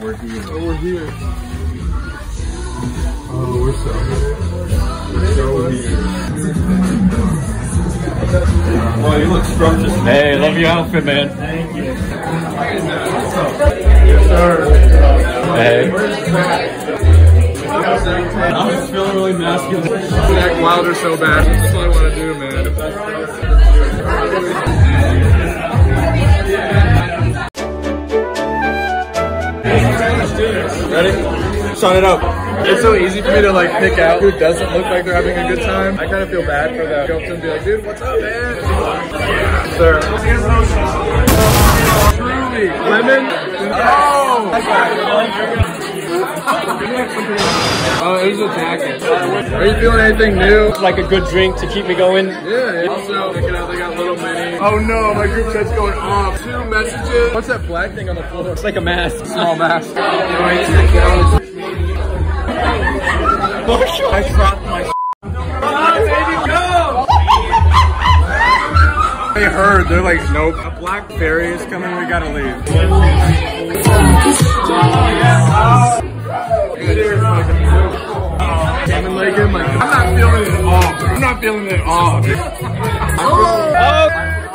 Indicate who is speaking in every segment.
Speaker 1: We're here.
Speaker 2: Oh, we're here. Oh, we're so here.
Speaker 1: So here. Well, you look scrumptious.
Speaker 3: Hey, love your outfit, man.
Speaker 1: Thank you.
Speaker 2: Yes, sir.
Speaker 3: Hey.
Speaker 1: I'm just feeling really masculine.
Speaker 2: Jack Wilder so bad. That's what I want to do, man. Ready? Sign it up. It's so easy for me to like pick out who doesn't look like they're having a good time. I kind of feel bad for them. Go up to them and be like, dude, what's up, man? Sir. Truly. Lemon? It was a jacket. Are you feeling anything new?
Speaker 3: Like a good drink to keep me going.
Speaker 2: Yeah. Also, check it out. They got little mini. Oh no, my group chat's going off. Two messages. What's that black thing on the floor?
Speaker 3: It's like a mask.
Speaker 2: Small mask.
Speaker 3: I dropped my
Speaker 2: They heard. They're like, nope. A black fairy is coming. We gotta leave. Lemon legged, like, I'm not feeling it at all. I'm not feeling it at all. dude.
Speaker 3: Oh!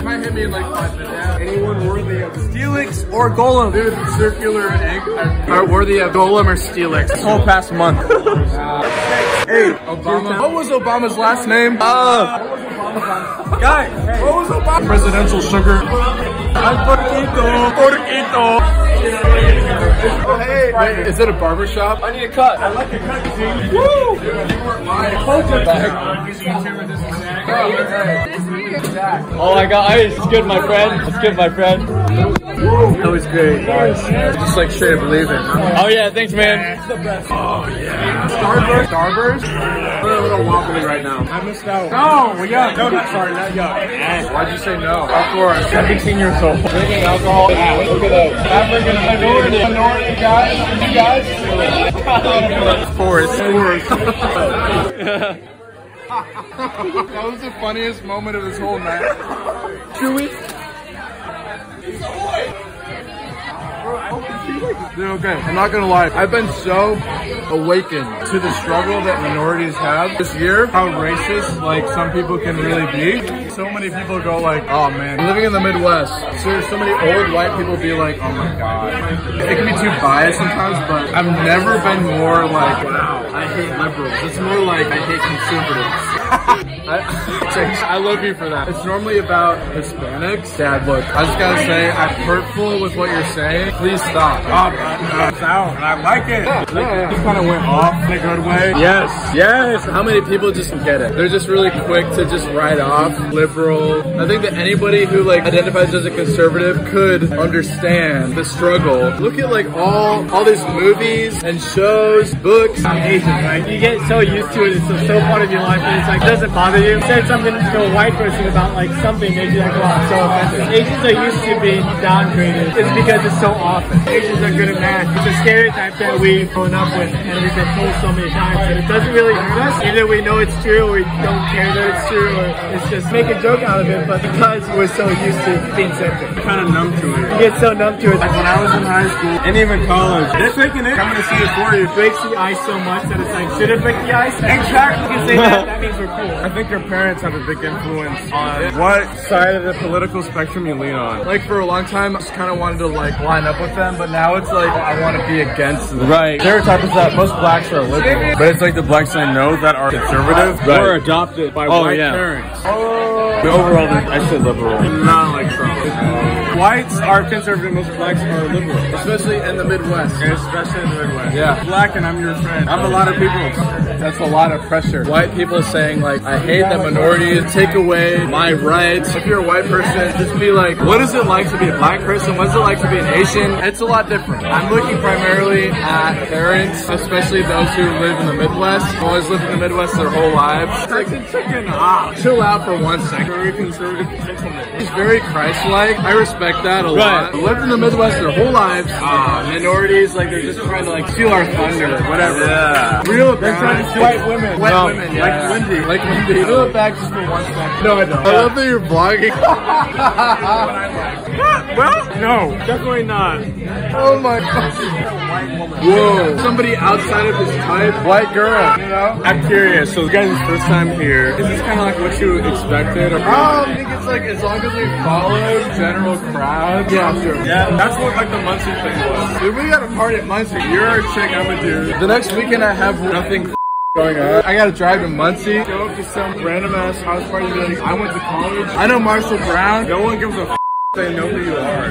Speaker 2: Might hit me in like five minutes. Anyone worthy of Steelix or Golem? Dude, circular egg are worthy of Golem or Steelix. This whole past month. hey, Obama. What was Obama's last name? Uh, Guy, what was Obama? Presidential sugar. Al porquito, porquito. Wait, is it a barber shop?
Speaker 3: I need a cut. I like a cut, dude.
Speaker 2: Woo! You weren't lying. Poker.
Speaker 3: Oh my god, hey, it's good, my friend. It's good, my friend.
Speaker 2: That was great, guys. Just like straight up leaving.
Speaker 3: Oh yeah, thanks, man.
Speaker 2: Oh yeah. Starburst. Starburst. I'm a little wobbly right now. I missed out. No, we got. No, not sorry, not young. Why'd you say no? Of course. 17 years old. Drinking alcohol. Look at those. African minority. Minority guys. You guys. Forest. Forest. that was the funniest moment of this whole night. Chewy. Dude, okay, I'm not gonna lie. I've been so awakened to the struggle that minorities have this year. How racist, like, some people can really be. So many people go like, oh man, living in the Midwest. So there's so many old white people be like, oh my god. It can be too biased sometimes, but I've never been more like, wow, I hate liberals. It's more like, I hate conservatives. I, I love you for that. It's normally about Hispanics. Dad, look, I just gotta say, I'm hurtful with what you're saying. Please stop. Oh, it's out, and I like it. Like, it just kind of went off in a good way. Yes, yes. How many people just get it? They're just really quick to just write off liberal. I think that anybody who like identifies as a conservative could understand the struggle. Look at like all all these movies and shows, books.
Speaker 4: Asian, right? You get so used to it, it's just so part of your life, and it's like, doesn't bother you. Said something to a white person about like something, makes you like, wow, so offensive. Asians are used to being downgraded. It's because it's so often. Asians are good at math. It's a stereotype that we've grown up with, and we've been told so many times, and it doesn't really hurt us. Either we know it's true, or we don't care that it's true, or it's just make a joke out of it, but because we're so used to being censored.
Speaker 2: Kind of numb to it.
Speaker 4: You get so numb to it.
Speaker 2: Like when I was in high school and even college, they're taking it. Coming to see it for you.
Speaker 4: It breaks the ice so much that it's like, should it break the ice? Exactly. You can say that, that means we're cool.
Speaker 2: I think your parents have a big influence on what side of the political spectrum you lean on. Like for a long time, I just kind of wanted to like line up with them, but now it's like I want to be against them.
Speaker 3: Right.
Speaker 2: Stereotype is that most blacks are liberal, but it's like the blacks I know that are conservative
Speaker 3: Right.
Speaker 2: or adopted by
Speaker 3: Oh,
Speaker 2: white
Speaker 3: yeah.
Speaker 2: parents. Oh, overall, I said liberal, not like Trump. Whites are conservative, most blacks are liberal, especially in the Midwest. Especially in the Midwest. Yeah, black and I'm your friend. I'm a lot of people. That's a lot of pressure. White people saying like, I hate that minorities take away my rights. If you're a white person, just be like, what is it like to be a black person? What's it like to be an Asian? It's a lot different. I'm looking primarily at parents, especially those who live in the Midwest. Always lived in the Midwest their whole lives. Like, chicken, ah, chill out for one second. Very conservative gentleman. He's very Christ-like. I respect that a lot.
Speaker 3: Right.
Speaker 2: Lived in the Midwest their whole lives. Ah, minorities, like they're just trying to like steal our thunder, whatever. Yeah. Real it back. White women. White
Speaker 3: No.
Speaker 2: women, yeah. Like Wendy. Like Wendy. Reel it back just for one second. No, I don't. I love that you're vlogging. well, no, definitely not. Oh my god.
Speaker 4: White woman.
Speaker 2: Whoa. Somebody outside of his type, white girl, you know?
Speaker 5: I'm curious. So, the guy's his first time here. Is this kind of like what you expected? Or-
Speaker 2: I don't think it's like as long as we follow general crowd. Yeah, sure.
Speaker 5: yeah, that's what like the Muncie thing was.
Speaker 2: Dude, we got a party at Muncie.
Speaker 5: You're a chick, I'm a dude.
Speaker 2: The next weekend I have nothing going on. I gotta drive to Muncie.
Speaker 5: Go up to some random ass house party and be like, I went to college.
Speaker 2: I know Marshall Brown.
Speaker 5: No one gives a f- they know who you are.